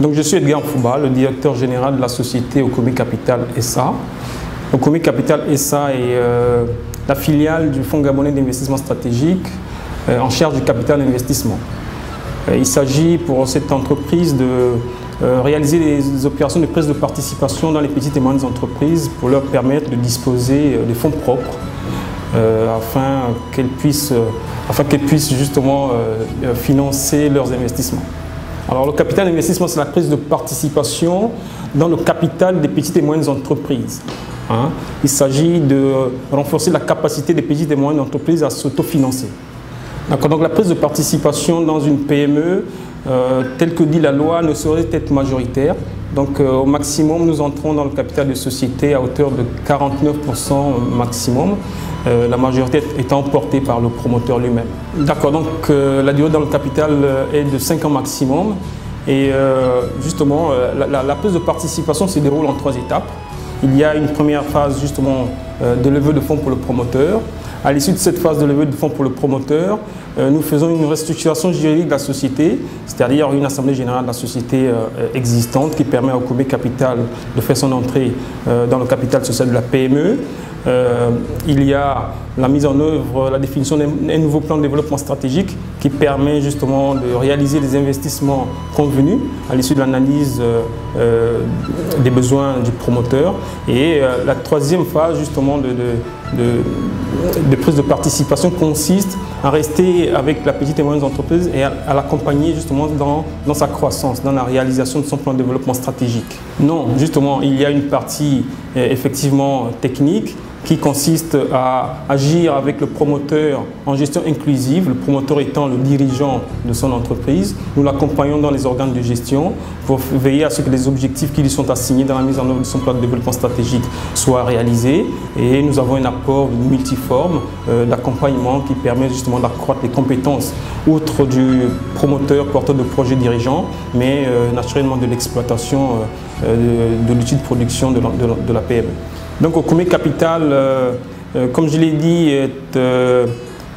Donc, je suis Edgar Fouba, le directeur général de la société Ocomé Capital SA. Ocomé Capital SA est euh, la filiale du Fonds gabonais d'investissement stratégique euh, en charge du capital d'investissement. Euh, il s'agit pour cette entreprise de réaliser des opérations de prise de participation dans les petites et moyennes entreprises pour leur permettre de disposer de fonds propres afin qu'elles puissent, afin qu'elles puissent justement financer leurs investissements. Alors le capital d'investissement, c'est la prise de participation dans le capital des petites et moyennes entreprises. Hein. Il s'agit de renforcer la capacité des petites et moyennes entreprises à s'autofinancer. Donc la prise de participation dans une PME, euh, telle que dit la loi, ne saurait être majoritaire. Donc euh, au maximum, nous entrons dans le capital de société à hauteur de 49% maximum. Euh, la majorité étant portée par le promoteur lui-même. D'accord, donc euh, la durée dans le capital est de 5 ans maximum. Et justement, la, prise de participation se déroule en trois étapes. Il y a une première phase justement de levée de fonds pour le promoteur. À l'issue de cette phase de levée de fonds pour le promoteur, nous faisons une restructuration juridique de la société, c'est-à-dire une assemblée générale de la société existante qui permet au Kobe Capital de faire son entrée dans le capital social de la PME. Euh, il y a la mise en œuvre, la définition d'un nouveau plan de développement stratégique qui permet justement de réaliser les investissements convenus à l'issue de l'analyse euh, euh, des besoins du promoteur. Et la troisième phase justement de, prise de participation consiste à rester avec la petite et moyenne entreprise et à, l'accompagner justement dans, dans, sa croissance, dans la réalisation de son plan de développement stratégique. Non, justement, il y a une partie effectivement technique qui consiste à agir avec le promoteur en gestion inclusive, le promoteur étant le dirigeant de son entreprise. Nous l'accompagnons dans les organes de gestion pour veiller à ce que les objectifs qui lui sont assignés dans la mise en œuvre de son plan de développement stratégique soient réalisés. Et nous avons un apport multiforme euh, d'accompagnement qui permet justement d'accroître les compétences, outre du promoteur, porteur de projet dirigeant, mais euh, naturellement de l'exploitation euh, de, l'outil de production de la PME. Donc Okome Capital, euh, euh, comme je l'ai dit, est euh,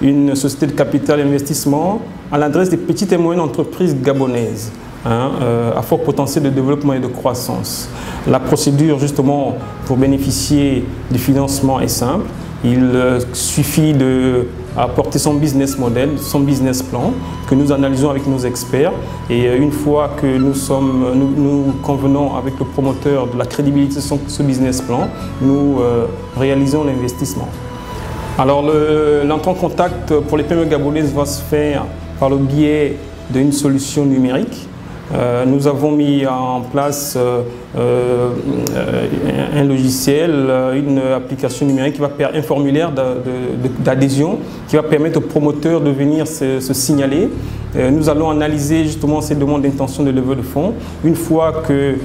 une société de capital investissement à l'adresse des petites et moyennes entreprises gabonaises. Hein, à fort potentiel de développement et de croissance. La procédure justement pour bénéficier du financement est simple. Il suffit de apporter son business model, son business plan, que nous analysons avec nos experts. Et euh, une fois que nous, sommes, nous, convenons avec le promoteur de la crédibilité de ce business plan, nous euh, réalisons l'investissement. Alors l'entrée en contact pour les PME gabonaises va se faire par le biais d'une solution numérique euh, nous avons mis en place euh, euh, un logiciel, une application numérique qui va un formulaire d'adhésion qui va permettre aux promoteurs de venir se, signaler. Nous allons analyser justement ces demandes d'intention de levée de fonds. Une fois que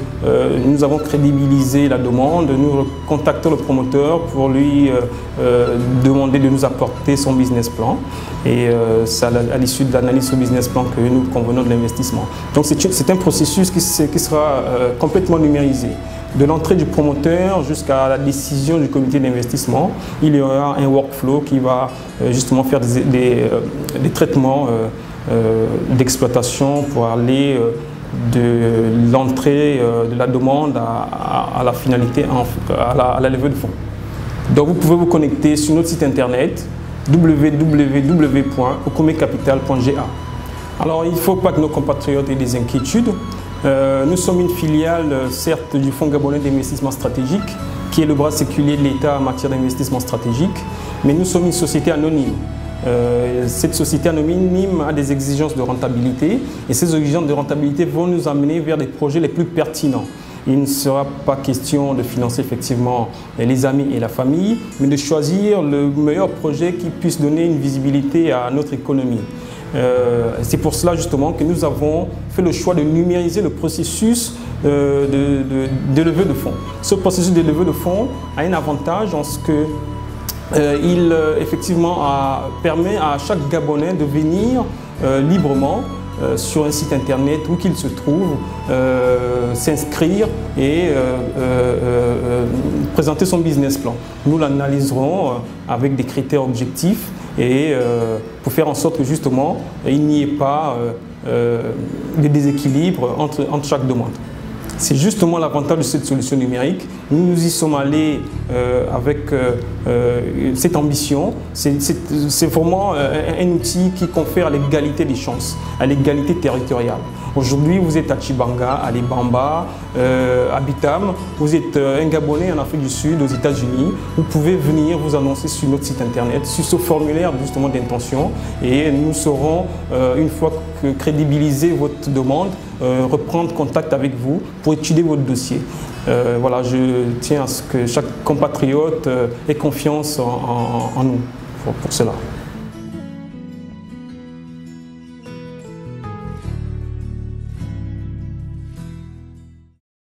nous avons crédibilisé la demande, nous contactons le promoteur pour lui demander de nous apporter son business plan. Et c'est à l'issue de l'analyse du business plan que nous convenons de l'investissement. Donc c'est un processus qui, sera euh, complètement numérisé. De l'entrée du promoteur jusqu'à la décision du comité d'investissement, il y aura un workflow qui va euh, justement faire des, euh, traitements d'exploitation pour aller de l'entrée de la demande à, la finalité, à la, levée de fonds. Donc vous pouvez vous connecter sur notre site internet www.ocomecapital.ga. Alors il ne faut pas que nos compatriotes aient des inquiétudes. Euh, nous sommes une filiale, certes, du Fonds gabonais d'investissement stratégique, qui est le bras séculier de l'État en matière d'investissement stratégique, mais nous sommes une société anonyme. Euh, cette société anonyme a des exigences de rentabilité et ces exigences de rentabilité vont nous amener vers des projets les plus pertinents. Il ne sera pas question de financer effectivement les amis et la famille, mais de choisir le meilleur projet qui puisse donner une visibilité à notre économie. Euh, c'est pour cela justement que nous avons fait le choix de numériser le processus euh, de, levée de fonds. Ce processus de levée de fonds a un avantage en ce que euh, il effectivement permet à chaque Gabonais de venir librement sur un site internet où qu'il se trouve, s'inscrire et présenter son business plan. Nous l'analyserons avec des critères objectifs et euh, pour faire en sorte que justement il n'y ait pas euh, des déséquilibres entre, entre chaque demande. C'est justement l'avantage de cette solution numérique. Nous nous y sommes allés euh, avec euh, euh, cette ambition. C'est vraiment un outil qui confère l'égalité des chances, à l'égalité territoriale. Aujourd'hui, vous êtes à Chibanga, à Libamba, à Bitam, vous êtes un Gabonais en Afrique du Sud, aux États-Unis. Vous pouvez venir vous annoncer sur notre site internet, sur ce formulaire justement d'intention, et nous saurons, une fois que votre demande, reprendre contact avec vous pour étudier votre dossier. Euh, voilà, je tiens à ce que chaque compatriote euh, ait confiance en, nous pour cela.